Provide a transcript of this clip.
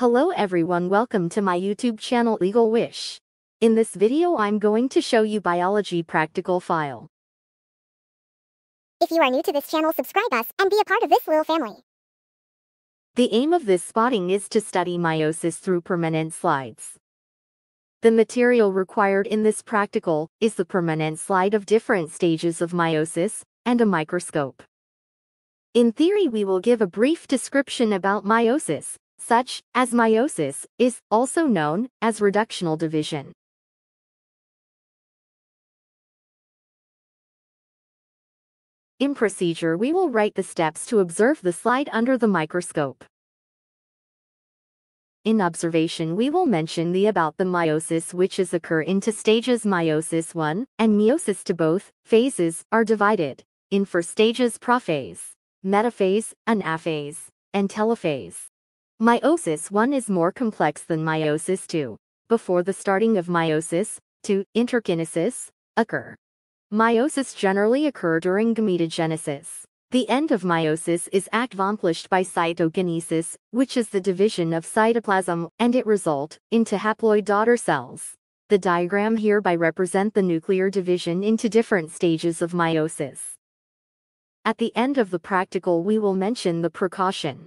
Hello everyone welcome to my YouTube channel Eagle Wish. In this video I'm going to show you biology practical file. If you are new to this channel subscribe us and be a part of this little family. The aim of this spotting is to study meiosis through permanent slides. The material required in this practical is the permanent slide of different stages of meiosis and a microscope. In theory we will give a brief description about meiosis, such as meiosis is also known as reductional division. In procedure we will write the steps to observe the slide under the microscope. In observation we will mention the about the meiosis which is occur into stages meiosis 1 and meiosis to both phases are divided in four stages prophase metaphase, anaphase, and telophase. Meiosis 1 is more complex than meiosis 2. Before the starting of meiosis, 2, interkinesis, occur. Meiosis generally occur during gametogenesis. The end of meiosis is accomplished by cytokinesis, which is the division of cytoplasm, and it result into haploid daughter cells. The diagram hereby represent the nuclear division into different stages of meiosis. At the end of the practical we will mention the precaution.